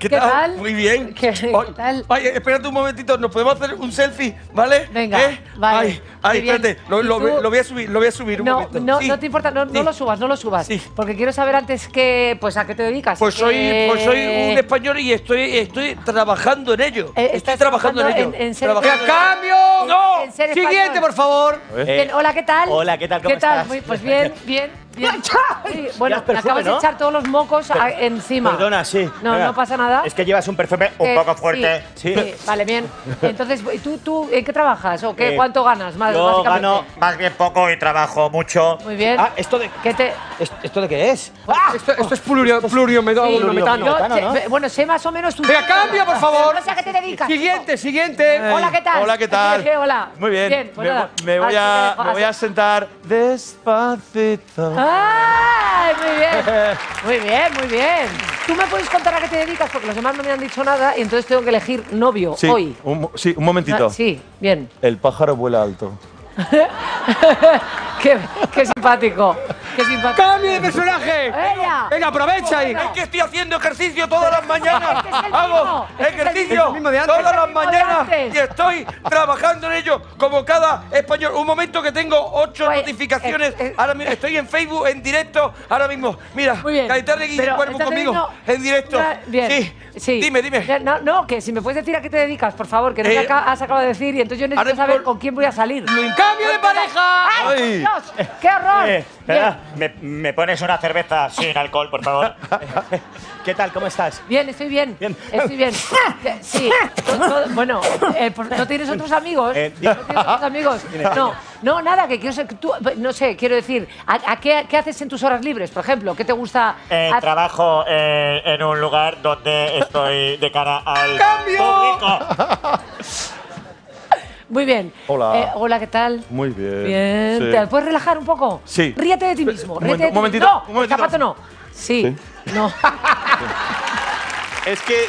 ¿Qué, ¿Qué tal? tal? Muy bien. ¿Qué- qué tal? Oye, espérate un momentito, ¿nos podemos hacer un selfie? ¿Vale? Venga, ¿Eh? vale. Ay, ay, espérate, lo, ¿Y lo- lo voy a subir, lo voy a subir un No, momento. no, Sí, no te importa, no, no sí. lo subas, no lo subas. Sí. Porque quiero saber antes que, pues, a qué te dedicas. Pues soy, Eh, pues soy un español y estoy, estoy trabajando en ello. Eh, estoy trabajando en ello. en- en ser- Trabajando ¡Que en ello. ¡Cambio! ¡No! En ser Siguiente, por favor. Bien, hola, ¿qué tal? Hola, ¿qué tal? ¿Cómo ¿Qué tal? estás? Muy- pues bien, bien, bien. Sí, bueno, perfume, acabas de ¿no? echar todos los mocos a- encima. Perdona, sí. No, Venga. no pasa nada. Es que llevas un perfume un Eh, poco fuerte. Sí, sí, vale, bien. Entonces, ¿y ¿tú, tú en qué trabajas o qué, Eh, cuánto ganas? Más, Yo básicamente? gano más bien poco y trabajo mucho. Muy bien. Ah, ¿esto de, ¿Qué te...? ¿Esto, de qué es? Esto, esto es plurio, pluriometano. Sí, metano. yo ¿no? Bueno, sé más o menos tu... Venga, cambio, por favor. No sé a qué te dedicas. Siguiente, siguiente. Hola, ¿qué tal? Hola, ¿qué tal? ¿Qué, hola. Muy bien. Bien, pues me, nada. me voy Ah, a, sí, me voy a sentar despacito. ¡Ay, muy bien! Muy bien, muy bien. Tú me puedes contar a qué te dedicas porque los demás no me han dicho nada y entonces tengo que elegir novio Sí, hoy. un, sí, un momentito. Ah, sí, bien. El pájaro vuela alto. qué, qué simpático. Qué simpático. ¡Cambio de personaje! ¡Ella! Venga, aprovecha ahí. Es que estoy haciendo ejercicio todas las mañanas. Es que es el Hago es ejercicio todas las mañanas y estoy trabajando en ello como cada español. Un momento que tengo ocho Pues, notificaciones. eh, eh, ahora mismo estoy en Facebook en directo. Ahora mismo, mira, Muy bien. Cayetano Guille Pero Cuervo conmigo teniendo- en directo. Ya, Bien. Sí, Sí. Dime, dime. No, no, que si me puedes decir a qué te dedicas, por favor, que no Eh, me has acabado de decir y entonces yo necesito saber mismo- con quién voy a salir. ¡Cambio de pareja! ¡Ay, Ay. Dios! ¡Qué horror! Eh. ¿Me, me pones una cerveza sin alcohol, por favor? ¿Qué tal? ¿Cómo estás? Bien, estoy bien. Bien. Estoy bien. Sí. Bueno, eh, ¿no tienes otros amigos? Eh, ¿No tienes otros amigos? No, no, nada, que quiero ser que tú, no sé, quiero decir, ¿a, a qué, qué haces en tus horas libres, por ejemplo? ¿Qué te gusta? Eh, trabajo eh, en un lugar donde estoy de cara al ¡Cambio! público. Muy bien. Hola. Eh, hola, ¿qué tal? Muy bien. Bien. sí. ¿Te puedes relajar un poco? Sí. Ríete de ti mismo. Un ríete de ti un momentito, No, un momentito. el zapato no. Sí. No. Es que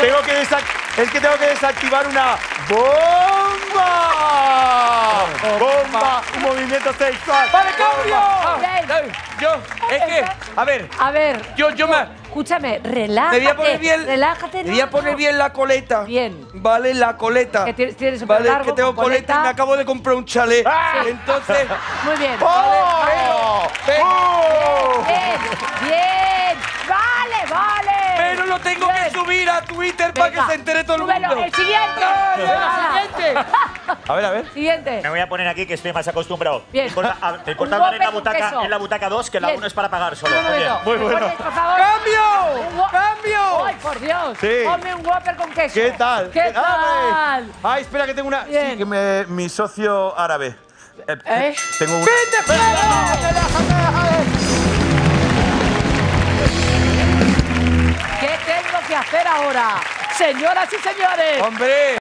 tengo que desac- es que tengo que desactivar una bomba. Bomba, un movimiento sexual. ¡Vale, cambio! Bien. Yo, es que, a ver, A ver. yo, yo me, Escúchame, relájate. me voy a poner bien, Relájate. me voy a no, poner no. bien la coleta. Bien. Vale, la coleta. Que tienes- tienes un pelo Vale, largo, que tengo con coleta y me acabo de comprar un chalet. Sí. Entonces, Muy bien. ¡Oh! Vale, ¡Oh! Bien. Vale, vale. pero lo tengo que Bien. subir a Twitter para que se entere todo el mundo. El siguiente. Venga, siguiente. A ver, a ver. Siguiente. Me voy a poner aquí que estoy más acostumbrado. Bien. ¿Te importa, a- Un en la butaca, en la butaca 2 que la Bien. 1 es para pagar solo? Un Muy bien. muy ¿Me bueno. pones, por favor? ¡Cambio! Un ¡Cambio! ¡Ay, por Dios! Sí. Ponme un Whopper con queso. ¿Qué tal? ¿Qué tal? Ay, espera que tengo una. Bien. Sí, que me, mi socio árabe. Eh, ¿Eh? Tengo una. ¿Qué ahora? Señoras y señores. ¡Hombre!